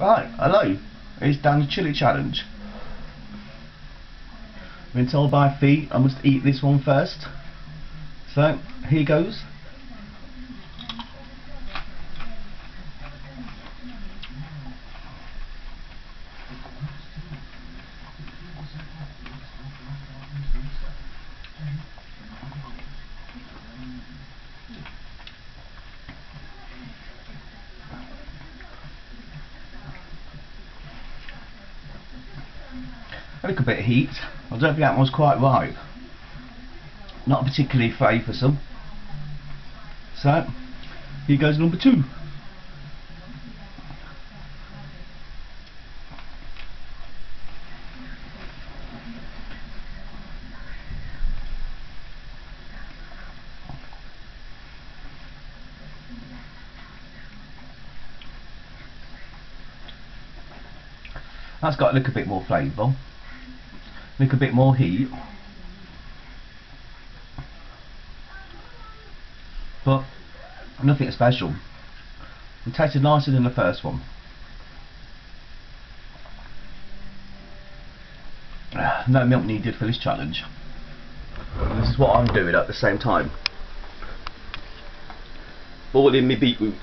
Right, hello. It's Dan's Chili Challenge. I've been told by feet I must eat this one first. So, here goes. A little bit of heat. I don't think that one's quite right. Not particularly flavoursome. So, here goes number two. That's got to look a bit more flavour a bit more heat. But nothing special. It tasted nicer than the first one. No milk needed for this challenge. This is what I'm doing at the same time. Boiling my beetroot